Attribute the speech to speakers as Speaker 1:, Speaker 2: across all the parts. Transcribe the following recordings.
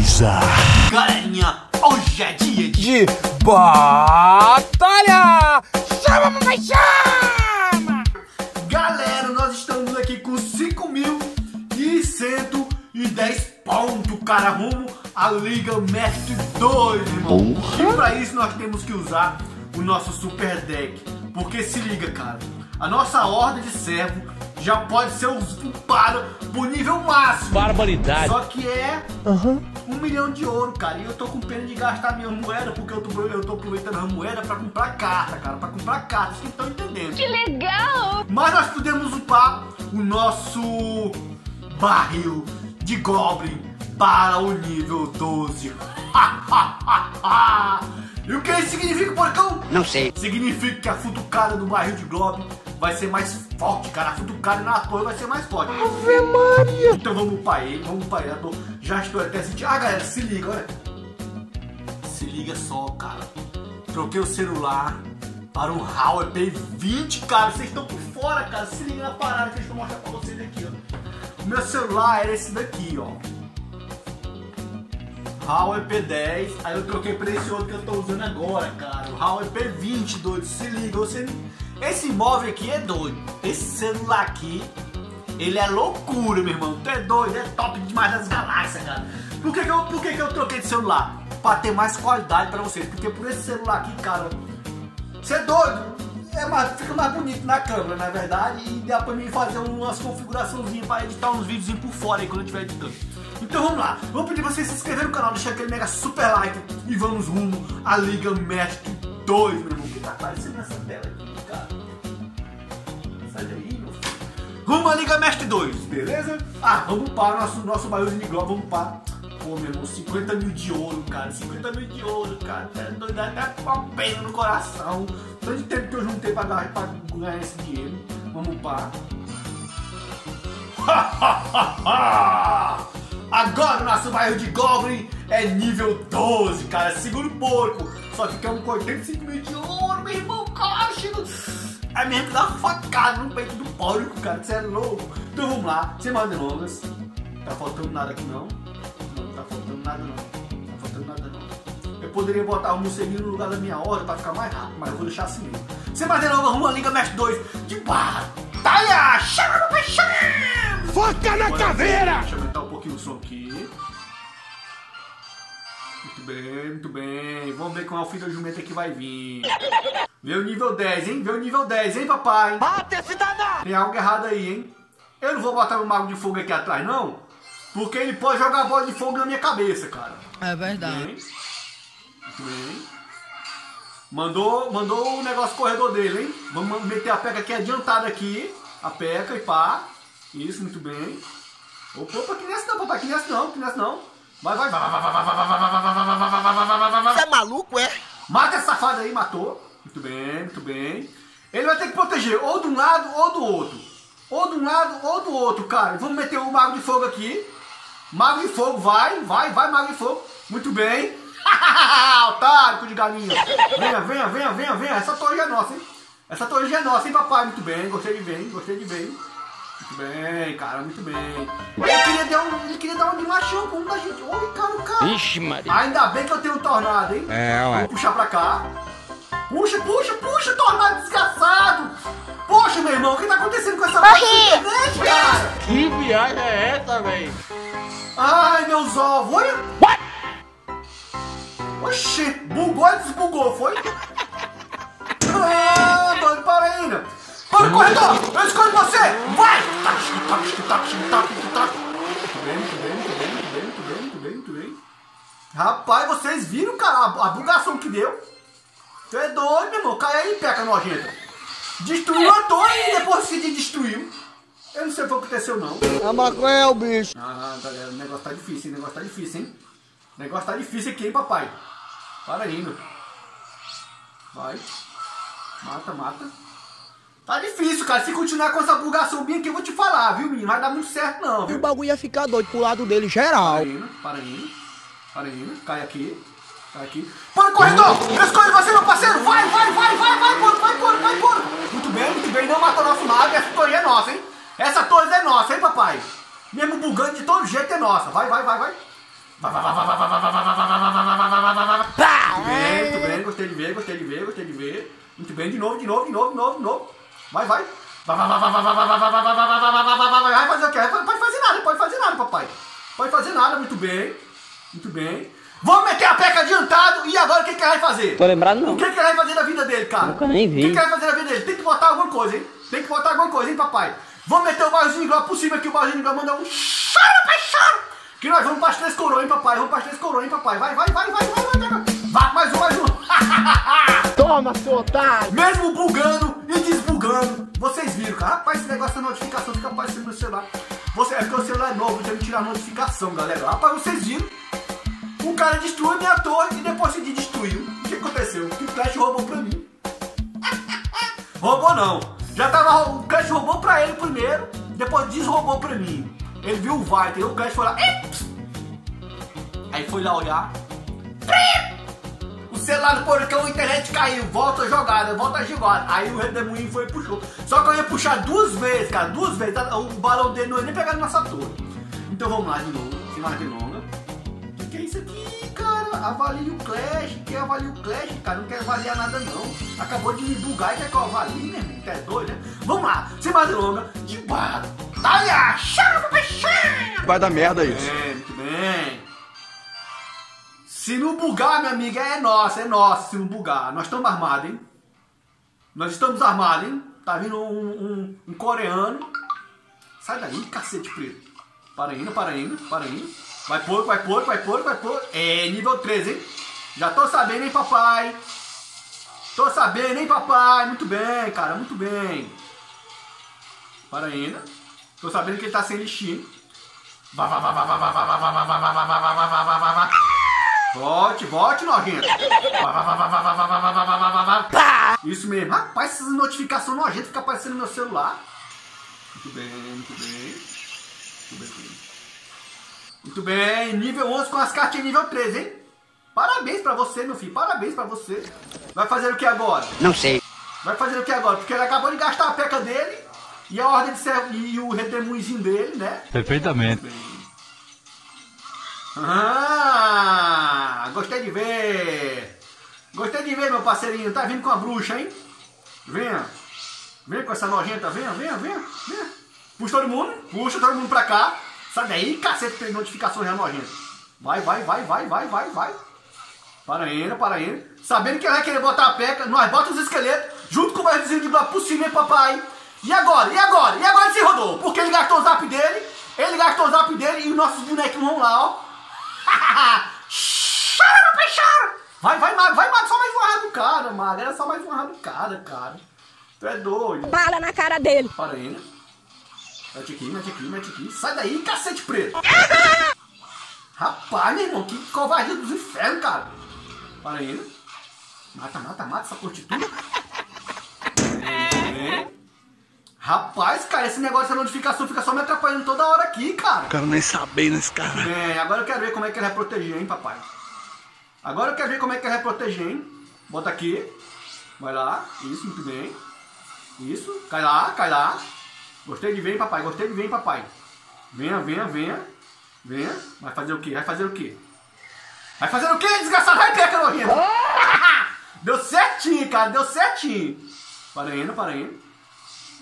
Speaker 1: coisa.
Speaker 2: Galerinha, hoje é dia
Speaker 1: de batalha! Chama, mamãe, chama!
Speaker 2: Galera, nós estamos aqui com 5.110 pontos, cara, rumo à Liga Mestre 2, irmão. E pra isso nós temos que usar o nosso Super Deck. Porque se liga, cara, a nossa horda de servo já pode ser upada por nível máximo.
Speaker 3: Barbaridade.
Speaker 2: Só que é
Speaker 1: Uhum.
Speaker 2: Um milhão de ouro, cara. E eu tô com pena de gastar minha moeda, porque eu tô, eu tô aproveitando a moeda pra comprar carta, cara. Pra comprar cartas, vocês estão entendendo.
Speaker 4: Que legal!
Speaker 2: Mas nós podemos upar o nosso barril de Goblin para o nível 12. e o que isso significa, porcão?
Speaker 3: Não sei.
Speaker 2: Significa que a futucada do barril de Goblin vai ser mais forte, cara. A futucada na torre vai ser mais forte.
Speaker 1: Ave Maria!
Speaker 2: Então vamos upar ele, vamos upar ele. Já estou até sentindo. Ah, galera, se liga, olha. Se liga só, cara. Troquei o celular para um Huawei P20, cara. Vocês estão por fora, cara. Se liga na parada que eu estou mostrando pra vocês aqui, ó. Meu celular era esse daqui, ó. Huawei P10, aí eu troquei pra esse outro que eu tô usando agora, cara. O Huawei P20, doido. Se liga, você. Esse móvel aqui é doido. Esse celular aqui, ele é loucura, meu irmão. Tu é doido, é top demais das galáxias, cara. Por que, que, eu, por que, que eu troquei de celular? Pra ter mais qualidade pra vocês. Porque por esse celular aqui, cara, você é doido. É mais, fica mais bonito na câmera, na verdade. E dá pra mim fazer umas configuraçõezinhas pra editar uns vídeos por fora aí quando eu estiver editando. Então vamos lá. Vou pedir pra vocês se inscreverem no canal, deixar aquele mega super like. E vamos rumo à Liga Mestre 2, meu irmão. Que tá aparecendo nessa tela aqui, cara? Sai daí. Rumo à Liga Mestre 2, beleza? Ah, vamos para nosso, nosso de globo, vamos para. Pô, meu irmão, 50 mil de ouro, cara. 50 mil de ouro, cara. É doido, até uma pena no coração. Tanto tempo que eu juntei pra ganhar, pra ganhar esse dinheiro. Vamos para. Agora o nosso bairro de Goblin é nível 12, cara. Segura o porco. Só ficamos com 85 mil de ouro, meu irmão. Cara, chega. É mesmo que dá uma facada no peito do porco, cara. Você é louco. Então vamos lá, sem mais delongas. Tá faltando nada aqui não. Não tá faltando nada não. Tá faltando nada não. Eu poderia botar o morceguinho no lugar da minha hora pra ficar mais rápido, mas eu vou deixar assim mesmo. Sem mais delongas, rumo à Liga Mestre 2 de batalha! Chama no chama!
Speaker 1: Foca na caveira!
Speaker 2: Deixa eu aumentar um pouquinho o som aqui. Muito bem, muito bem. Vamos ver qual é o filho da jumenta que vai vir. Vê o nível 10, hein? Vê o nível 10, hein, papai?
Speaker 3: Bate, cidadão!
Speaker 2: Tem algo errado aí, hein? Eu não vou botar o mago de fogo aqui atrás, não. Porque ele pode jogar bola de fogo na minha cabeça, cara.
Speaker 5: É verdade.
Speaker 2: Bem. Muito bem. Mandou, mandou o negócio corredor dele, hein? Vamos meter a peca aqui adiantada aqui. A peca e pá. Isso, muito bem. Opa, opa, que nessa não, papai, que nessa não, que nessa não. Vai, vai, vai, vai, vai, vai, vai, vai, vai, vai, vai, vai, vai, vai, vai, vai, vai, vai, vai, vai.
Speaker 3: Você é maluco, é?
Speaker 2: Mata esse safado aí, matou. Muito bem, muito bem. Ele vai ter que proteger ou de um lado ou do outro. Ou de um lado ou do outro, cara. Vamos meter o Mago de Fogo aqui. Mago de Fogo, vai, vai, vai, Mago de Fogo. Muito bem. Otário, de galinha. Venha, venha, venha, venha, venha. Essa torre já é nossa, hein? Essa torre já é nossa, hein, papai? Muito bem, gostei de ver, hein? Gostei de ver, hein? Muito bem, cara, muito bem. Ele queria dar, um, ele queria dar uma de machão como da gente. Oi, cara, o cara.
Speaker 3: Ixi, Maria.
Speaker 2: Ainda bem que eu tenho um tornado, hein?
Speaker 1: É, ué.
Speaker 2: Vou puxar pra cá. Puxa, puxa, puxa, tornado desgraçado! Poxa, meu irmão, o que tá acontecendo com essa
Speaker 4: Morri.
Speaker 2: parte da internet, cara?
Speaker 3: Que viagem é essa, velho?
Speaker 2: Ai, meus ovos, olha!
Speaker 3: What?
Speaker 2: Oxi, bugou e desbugou, foi? Ah, doido, para ainda! Para o corredor! Eu escolho você! Vai! Tac, tac, tac, tac, tac. Muito bem, muito bem, muito bem, muito bem, muito bem, muito bem, muito bem. Rapaz, vocês viram, cara, a, a bugação que deu? Você é doido, meu irmão. Cai aí, peca nojenta. Destruiu a torre e depois se destruiu. Eu não sei o que aconteceu, não.
Speaker 1: A maconha é o bicho.
Speaker 2: Ah, galera, o negócio tá difícil, hein? O negócio tá difícil, hein? O negócio tá difícil aqui, hein, papai? Para aí, meu. Vai. Mata, mata. Tá difícil, cara. Se continuar com essa bugação bem aqui, eu vou te falar, viu, menino? Vai dar muito certo, não,
Speaker 5: E o
Speaker 2: viu?
Speaker 5: bagulho ia ficar doido pro lado dele,
Speaker 2: Para
Speaker 5: geral.
Speaker 2: Para aí. Para aí, meu. Cai aqui. Aqui. O corredor! Eu escolho você, meu parceiro! Vai, vai, vai, vai, vai, porco, vai, porco, vai, porco! Muito bem, muito bem. Não matou nosso mago. Essa torre é nossa, hein? Essa torre é nossa, hein, papai? Mesmo bugando de todo jeito é nossa. Vai, vai, vai, vai. Vai, vai, vai, vai, vai, vai, vai, vai, vai, vai, vai, vai, vai, vai, vai, vai, vai, vai. Muito bem, muito bem, gostei de ver, gostei de ver, gostei de ver. Muito bem, de novo, de novo, de novo, de novo, de novo. Vai, vai. Vai, vai, vai, vai, vai, vai, vai, vai, vai, vai, vai, vai, vai, vai, vai, vai, vai, vai fazer o quê? Pode fazer nada, pode fazer nada, papai. Pode fazer nada, muito bem. Muito bem. Vamos meter a peca adiantado e agora o que, que ele vai fazer?
Speaker 5: Tô lembrado
Speaker 2: O
Speaker 5: não.
Speaker 2: que, que ele vai fazer na vida dele, cara?
Speaker 5: Nunca nem
Speaker 2: O
Speaker 5: vi.
Speaker 2: que, que ele vai fazer na vida dele? Tem que botar alguma coisa, hein? Tem que botar alguma coisa, hein, papai? Vamos meter o barzinho igual por cima aqui, o barzinho igual mandar um choro, pai, choro! Que nós vamos para as três coroas, hein, papai? Vamos para as três coroas, hein, papai? Vai, vai, vai, vai, vai, vai, vai. Vai, mais um, mais um.
Speaker 1: Toma, seu otário!
Speaker 2: Mesmo bugando e desbugando, vocês viram, cara. Rapaz, esse negócio da notificação fica aparecendo no celular. Você, é porque o celular é novo, tem que tirar a notificação, galera. Rapaz, vocês viram. O cara destruiu minha torre e depois de destruiu. O que aconteceu? Que o Clash roubou pra mim. roubou não. Já tava. O Clash roubou pra ele primeiro, depois desroubou pra mim. Ele viu o Viper, o Clash foi lá. "Eps!" Aí foi lá olhar. O celular do porcão, a internet caiu, volta a jogada, volta a jogada. Aí o redemoinho foi e puxou. Só que eu ia puxar duas vezes, cara, duas vezes. O balão dele não ia nem pegar na nossa torre. Então vamos lá de novo, sem mais delonga. É isso aqui, cara? Avalie o Clash, quer avalie o Clash, cara, não quer avaliar nada não. Acabou de me bugar e quer que eu avalie, né, irmão? Tu é doido, né? Vamos lá, sem mais delonga, de batalha! Chama, papai, chama!
Speaker 1: Vai dar merda isso.
Speaker 2: É, muito bem. Se não bugar, minha amiga, é nossa, é nossa se não bugar. Nós estamos armados, hein? Nós estamos armados, hein? Tá vindo um, um- um coreano. Sai daí, cacete preto. Para indo, para indo, para indo. Vai pôr, vai pôr, vai pôr, vai pôr. É nível 13, hein? Já tô sabendo, hein, papai? Tô sabendo, hein, papai? Muito bem, cara, muito bem. Para ainda. Tô sabendo que ele tá sem lixinho. Vai, vai, vai, vai, vai, vai, vai, vai, vai, vai, vai, vai, vai, vai, vai, vai, vai, vai, vai. Volte, volte, nojento. Vai, vai, vai, vai, vai, vai, vai, vai, vai, vai, vai, vai, vai. Isso mesmo. Rapaz, essas notificações nojentas ficam aparecendo no meu celular. Muito bem, muito bem. Muito bem. Muito bem, nível 11 com as cartas nível 13, hein? Parabéns pra você, meu filho. Parabéns pra você. Vai fazer o que agora?
Speaker 5: Não sei.
Speaker 2: Vai fazer o que agora? Porque ele acabou de gastar a peca dele e a ordem de servo e o redemoinzinho dele, né?
Speaker 4: Perfeitamente.
Speaker 2: Ah, gostei de ver. Gostei de ver, meu parceirinho. Tá vindo com a bruxa, hein? Venha. Venha com essa nojenta. Venha, venha, venha. venha. Puxa todo mundo. Puxa todo mundo pra cá. Sai daí, cacete, tem notificações já nojentas. Vai, vai, vai, vai, vai, vai, vai. Para ainda, para ainda. Sabendo que ele vai querer botar a peca, nós bota os esqueletos junto com o barrilzinho de blá por cima, hein, papai? E agora? E agora? E agora ele se rodou? Porque ele gastou o zap dele, ele gastou o zap dele e os nossos bonequinhos vão lá, ó. chora, papai, chora! Vai, vai, Mago, vai, Mago, só mais uma raducada, Mago. Era só mais uma raducada, cara. Tu é doido.
Speaker 6: Bala na cara dele.
Speaker 2: Para ainda. Mete aqui, mete aqui, mete aqui. Sai daí, cacete preto. Rapaz, meu irmão, que covardia dos infernos, cara. Para ainda. Mata, mata, mata essa prostituta. É. Rapaz, cara, esse negócio da notificação fica só me atrapalhando toda hora aqui, cara.
Speaker 1: Quero nem saber nesse cara.
Speaker 2: Bem, agora eu quero ver como é que ele vai proteger, hein, papai. Agora eu quero ver como é que ele vai proteger, hein. Bota aqui. Vai lá. Isso, muito bem. Isso. Cai lá, cai lá. Gostei de ver, hein, papai. Gostei de ver, hein, papai. Venha, venha, venha. Venha. Vai fazer o quê? Vai fazer o quê? Vai fazer o quê, desgraçado? Vai, peca, nojento. Deu certinho, cara. Deu certinho. Para indo, para indo.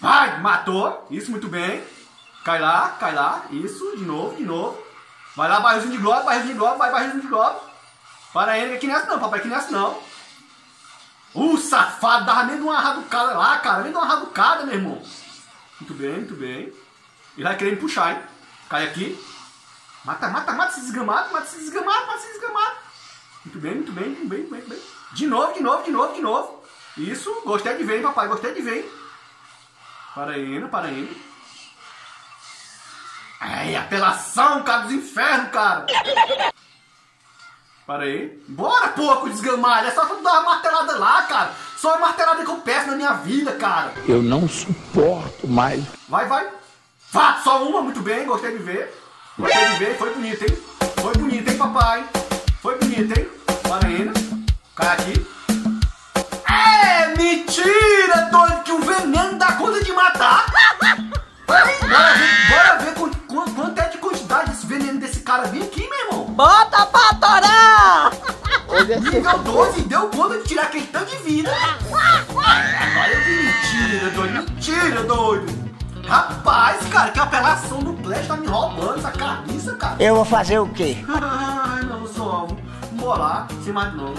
Speaker 2: Vai, matou. Isso, muito bem. Cai lá, cai lá. Isso, de novo, de novo. Vai lá, barrilzinho de globo, barrilzinho de globo, vai, barrilzinho de globo. Para ele, que nessa não, papai, que nessa não. Uh, safado, dava meio de uma raducada lá, cara. Meio de uma raducada, meu irmão. Muito bem, muito bem. Ele vai querer me puxar, hein? Cai aqui. Mata, mata, mata esse desgramado, mata esse desgramado, mata esse desgramado. Muito bem, muito bem, muito bem, muito bem, bem. De novo, de novo, de novo, de novo. Isso, gostei de ver, hein, papai, gostei de ver. hein? Para indo, para indo. Ai, apelação, cara dos infernos, cara. Para aí. Bora, porco desgamalho. É só tu dar uma martelada lá, cara. Só uma martelada que eu peço na minha vida, cara.
Speaker 1: Eu não suporto mais.
Speaker 2: Vai, vai. Vá, só uma, muito bem, gostei de ver. Gostei de ver, foi bonito, hein? Foi bonito, hein, papai? Foi bonito, hein? Para ainda. Cai aqui. É mentira, doido, que o veneno dá conta de matar. Bora ver, bora ver quanto, quanto- quanto é de quantidade desse veneno desse cara vir aqui, meu irmão.
Speaker 5: Bota pra torar!
Speaker 1: É
Speaker 2: Nível 12 deu conta de tirar aquele tanto de vida. Agora eu vi mentira, doido. Mentira, doido. Rapaz, cara, que apelação do Clash tá me roubando essa carniça, cara.
Speaker 5: Eu vou fazer o quê?
Speaker 2: Ai, não sou. Vamos lá, sem mais não.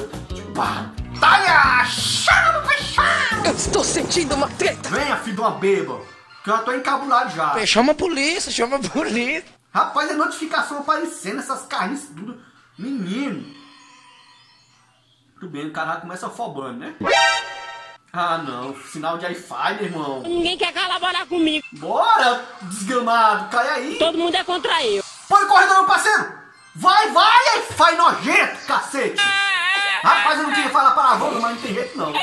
Speaker 2: Batalha! Chama fechado!
Speaker 5: Eu estou sentindo uma treta!
Speaker 2: Venha, filho de uma beba. Que eu já tô encabulado já.
Speaker 5: Chama a polícia, chama a polícia!
Speaker 2: Rapaz, é notificação aparecendo, essas carniças tudo. Menino. Tudo bem, o cara já começa afobando, né? Ah, não. Sinal de Wi-Fi, meu irmão.
Speaker 4: Ninguém quer colaborar comigo.
Speaker 2: Bora, desgramado. Cai aí.
Speaker 4: Todo mundo é contra eu.
Speaker 2: Põe o corredor, meu parceiro. Vai, vai, Wi-Fi nojento, cacete. Rapaz, eu não queria falar palavrão, mas não tem jeito, não.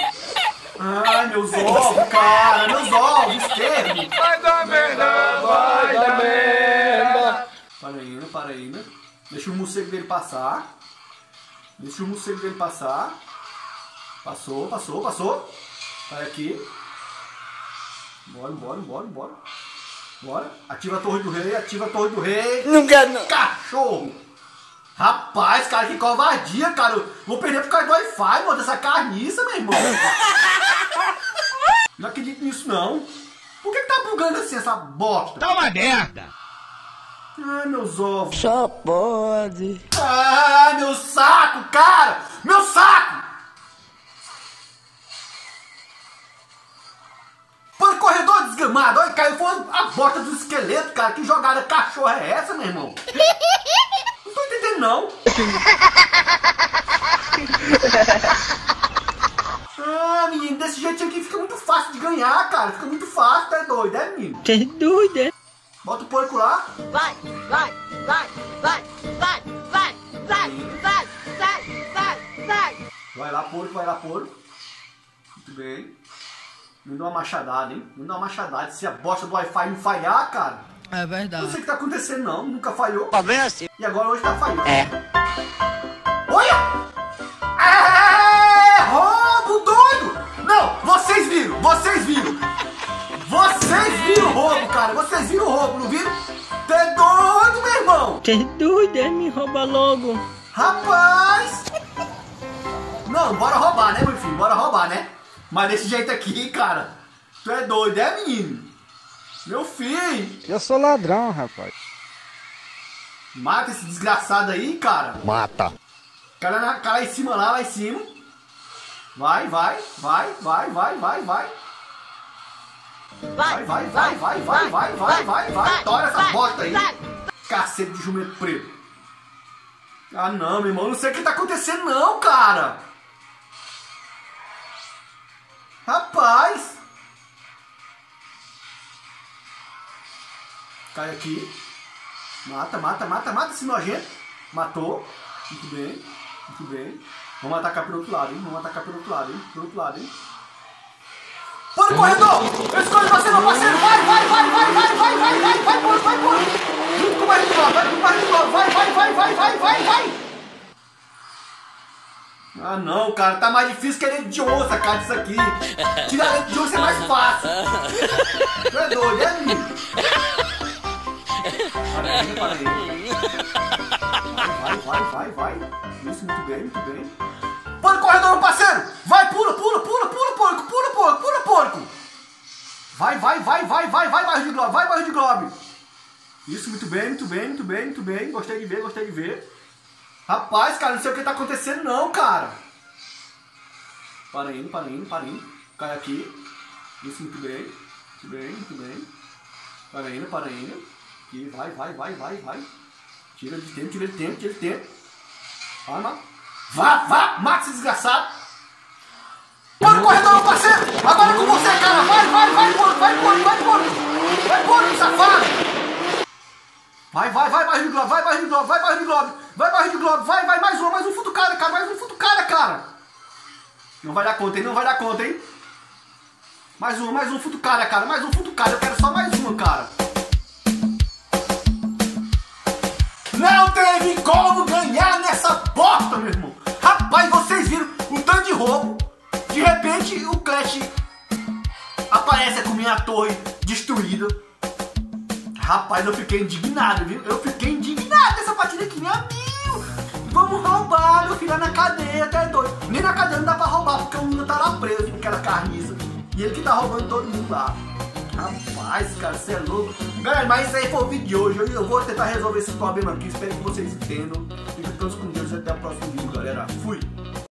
Speaker 2: Ai, meus ovos, cara. Meus ovos, esquerdo.
Speaker 3: Vai dar merda, vai dar merda.
Speaker 2: Para aí, né? Para aí, né? Deixa o morcego dele passar. Deixa o morcego dele passar. Passou, passou, passou. Sai aqui. Bora, bora, bora, bora. Bora. Ativa a torre do rei, ativa a torre do rei.
Speaker 5: Não quero não!
Speaker 2: Cachorro! Rapaz, cara, que covardia, cara. Eu Vou perder por causa do Wi-Fi, mano, dessa carniça, meu irmão. Não acredito nisso, não. Por que, que tá bugando assim essa bosta?
Speaker 3: Tá uma merda.
Speaker 2: Ai, meus ovos.
Speaker 5: Só pode.
Speaker 2: Ai, meu saco, cara! Meu saco! Pô, corredor desgramado, olha, caiu foi a bosta do esqueleto, cara. Que jogada cachorra é essa, meu irmão? Não tô entendendo, não. Ah, menino, desse jeitinho aqui fica muito fácil de ganhar, cara. Fica muito fácil, tá doido, é, menino?
Speaker 5: Tem dúvida?
Speaker 2: Bota o porco lá.
Speaker 4: Vai, vai, vai, vai, vai, vai, vai, vai, vai, vai, vai.
Speaker 2: Vai lá, porco, vai lá, porco. Muito bem. Me dá uma machadada, hein? Me dá uma machadada. Se a bosta do Wi-Fi não falhar, cara.
Speaker 5: É
Speaker 2: Não
Speaker 5: verdade.
Speaker 2: sei o que tá acontecendo, não. Nunca falhou.
Speaker 5: Tá vendo assim?
Speaker 2: E agora hoje tá falhando.
Speaker 5: É.
Speaker 2: Olha! É roubo doido! Não, vocês viram, vocês viram. Vocês viram o roubo, cara. Vocês viram o roubo, não viram? Tá doido, meu irmão.
Speaker 5: Tem dúvida? Me rouba logo.
Speaker 2: Rapaz! Não, bora roubar, né, meu filho? Bora roubar, né? Mas desse jeito aqui, cara, tu é doido, é, menino? Meu filho!
Speaker 6: Eu sou ladrão, rapaz.
Speaker 2: Mata esse desgraçado aí, cara.
Speaker 1: Mata.
Speaker 2: Cara, na, cara lá em cima, lá, lá em cima. Vai, vai, vai, vai, vai, vai, vai. Vai, vai, vai, vai, vai, vai, vai, vai, vai. Tora essa bosta aí. Cacete de jumento preto. Ah, não, meu irmão. Não sei o que tá acontecendo, não, cara. Rapaz. Cai aqui. Mata, mata, mata, mata esse nojento. Matou. Muito bem. Muito bem. Vamos atacar pelo outro lado, hein? Vamos atacar pelo outro lado, hein? Pelo outro lado, hein? O corredor! Eu escolho você, meu parceiro! Vai, vai, vai, vai, vai, vai, vai, vai, vai, vai, vai, vai! Junto com o marido vai com o marido vai, vai, vai, vai, vai, vai, vai! Ah não, cara, tá mais difícil que ele de onça, cara, isso aqui. Tirar ele de onça é mais fácil. Tu é doido, é, menino? Para aí. Vai, vai, vai, vai. Isso, muito bem, muito bem. Põe corredor, meu parceiro! Vai, pula, pula, pula, pula, porco, pula, porco, pula, porco! Vai, vai, vai, vai, vai, vai, bairro de Globo, vai, bairro de Globo! Isso, muito bem, muito bem, muito bem, muito bem. Gostei de ver, gostei de ver. Rapaz, cara, não sei o que tá acontecendo não, cara. Para indo, para indo, para indo. Cai aqui. Isso, muito bem. Muito bem, muito bem. Para indo, para indo. Aqui, vai, vai, vai, vai, vai. Tira de tempo, tira de tempo, tira de tempo. Mano. Vá, vá, mata esse desgraçado. O corredor, meu parceiro. Agora é com você, cara. Vai, vai, vai, porco, vai, porco, vai, porco. Vai, porco, safado. Vai, vai, vai, barril de globo, vai, barril de globo, vai, barril de globo, vai, barril de globo, vai, vai, mais um, mais um futucada, cara, mais um futucada, cara. Não vai dar conta, hein, não vai dar conta, hein. Mais um, mais um futucada, cara, mais um futucada, eu quero só mais uma, cara. De repente, o Clash aparece com minha torre destruída. Rapaz, eu fiquei indignado, viu? Eu fiquei indignado nessa partida aqui, meu amigo. Vamos roubar, meu filho, é na cadeia, até doido. Nem na cadeia não dá pra roubar, porque o Lula tá lá preso, porque era carniça. E ele que tá roubando todo mundo lá. Rapaz, cara, você é louco. Galera, mas isso aí foi o vídeo de hoje. Eu vou tentar resolver esse problema aqui. Espero que vocês entendam. Fiquem todos com Deus e até o próximo vídeo, galera. Fui!